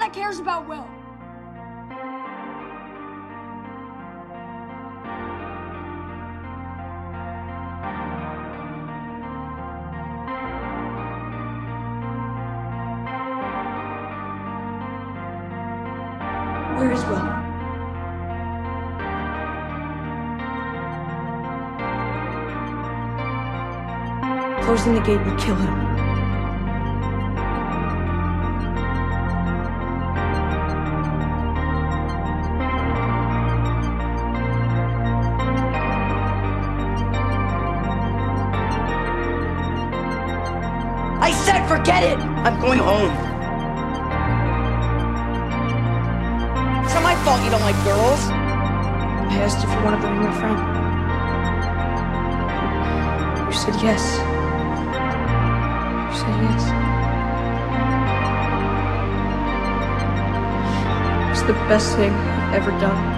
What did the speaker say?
that cares about Will. Where is Will? Closing the gate would kill him. I said forget it! I'm going home. It's not my fault you don't like girls. I asked if you wanted to be my friend. You said yes. You said yes. It's the best thing I've ever done.